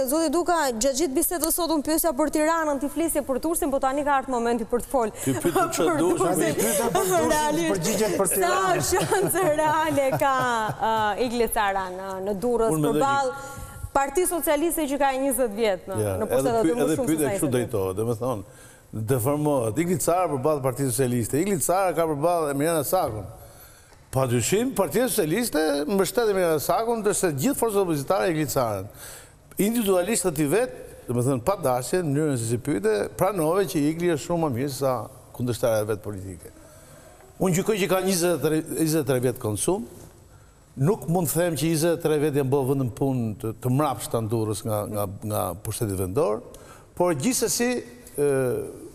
Zoti Duka, gjatë gjithë bisedës sot unë pyesja për Tiranën, ti flisje për Durrësin, po tani ka ardhur momenti për të folur. Ti pyet për Durrësin? Ti pyet për Durrësin, ti përgjigjet për Tiranën. Sa shanse reale ka Igli Cara në Durrës përballë Partisë Socialiste që ka 20 vjet në pushtet aty më shumë se sa i thotë. Edhe pyetja kështu drejtohet, domethënë deformohet. Igli Cara përballë Partisë Socialiste, Igli Cara ka përballë Emiriana Sakun. Padyshim, Partia Socialiste mbështet Emiriana Sakun, ndërsa gjithë forcat opozitare Igli Carën. Individualisht ti vetë, domethënë pa dashje, në mënyrën se si pyete, pranove që Igli është shumë më mirë sesa kundërshtarja e vet politike. Unë gjykoj që ka njëzet e tre vjet konsum, nuk mund të them që njëzet e tre vjet janë bërë vetëm punë të, të mrapshta në Durrës nga nga nga pushteti vendor, por gjithsesi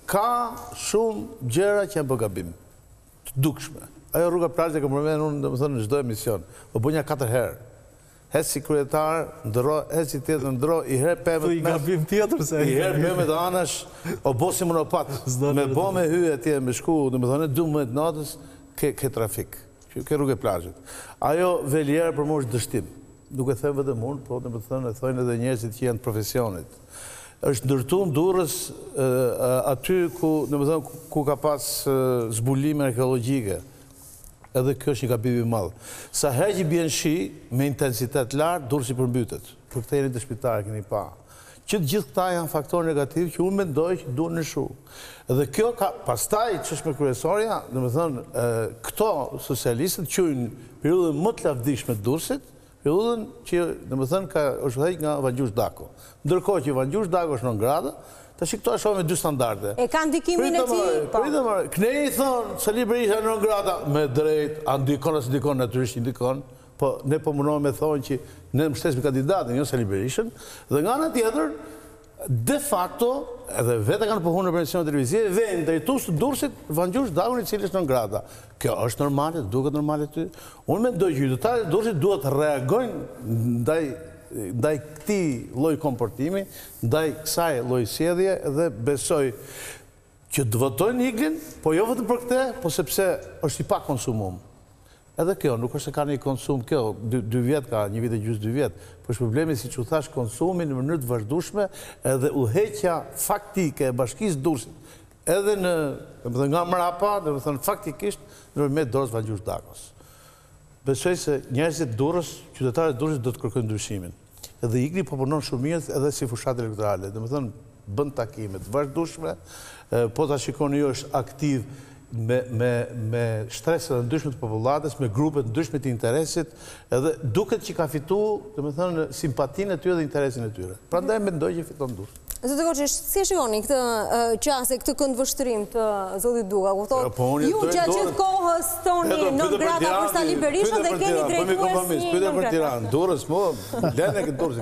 ka shumë gjëra që janë bërë gabim. Të dukshme. Ajo rruga e plazhit e kam përmend unë domethënë në çdo emision. O bo nja katër herë. Ec një kryetar, ndërro, ec një tjetër, ndërro, i herë pemët mes. Thuj gabim tjetër se. I herë pemët anash, o bo si monopat. Me bo me hy atje me shku, domethënë në dymbëdhjetë natës ke ke trafik. Ke rrugë e plazhit. Ajo veliera për mua është dështim. Nuk e them vetëm unë, po domethënë e thojnë edhe njerëzit që janë të profesionit. Është ndërtu në Durrës aty ku, domethënë, ku ka pas zbulime arkeologjike. Edhe kjo është një gabim i madh. Sa herë që bjen shi me intensitet të lartë, Durrësi përmbytet. Kur ktheheni te spitali e keni pa që të gjithë këta janë faktorë negativë që unë mendoj që duhen lëshu. Dhe kjo ka pastaj ç'është më kryesorja, domethënë, këto socialistët quajnë periudhën më të lavdishme të Durrësit, Periudhën që, domethënë, ka është udhëheq nga Vangjush Dako. Ndërkohë që Vangjush Dako është non grata, tash këto e shohim me dy standarde. E ka ndikimin e tij, po. Pritë e marrë, ne na thonë Sali Berisha non grata, me drejt, a ndikon a s'ndikon, natyrisht që ndikon, po ne po mundohemi të themi që ne mbështesim kandidatin, jo Sali Berishën, dhe nga ana tjetër, De facto, edhe vetë e kanë pohuar nëpër emisionet televizive, vënë drejtues të Durrësit, Vangjush Dakon i cili është non grata. Kjo është normale, të duket normale ty? Unë mendoj që qytetarët e Durrësit duhet të reagojnë ndaj ndaj këtij lloj komportimi, ndaj kësaj lloj sjellje dhe besoj Që të votojnë Iglin, po jo vetëm për këtë, po sepse është i pakonsumum. Edhe kjo, nuk është se ka ndonjë konsum kjo, dy vjet ka, një vit e gjysmë dy vjet, po është problemi siç u thashë konsumi në mënyrë të vazhdueshme edhe udhëheqja faktike e Bashkisë së Durrësit edhe në, domethënë nga mbrapa, domethënë faktikisht nëpërmjet dorës së Vangjush Dakos. Besoj se njerëzit në Durrës, qytetarët e Durrësit do të kërkojnë ndryshimin. Dhe Igli po punon shumë mirë edhe si fushatë elektorale. Domethënë bën takime të vazhdueshme, po ta shikoni ju është aktiv me me me shtresa të ndryshme të popullatës, me grupe të ndryshme të interesit, edhe duket që ka fituar, domethënë simpatinë e tyre dhe interesin e tyre. Prandaj mendoj që fiton Durrësin. Zoti Koçi, si e shikoni këtë qasje, këtë këndvështrim të Zotit Duka? Kuptohet, po, ju gjatë gjithë gjithë kohës thoni non grata për Sali Berishën dhe keni drejtuar si non grata. Pyte për Tiranë, Durrës, po, lene këtë Durrës,